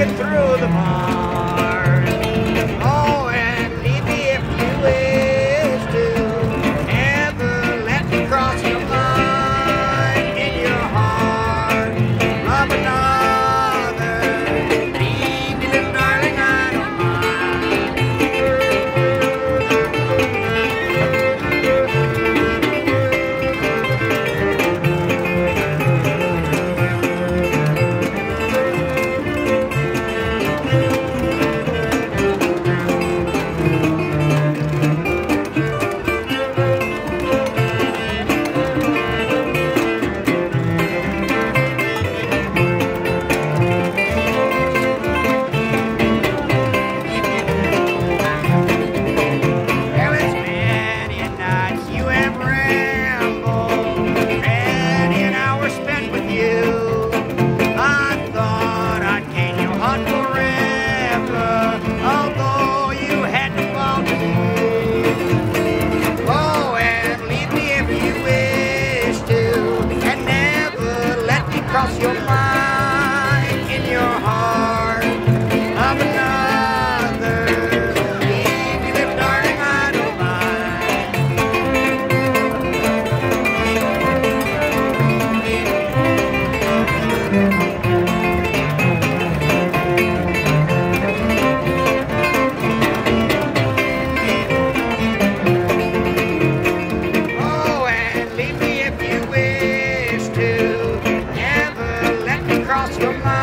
peeking through the across the mile.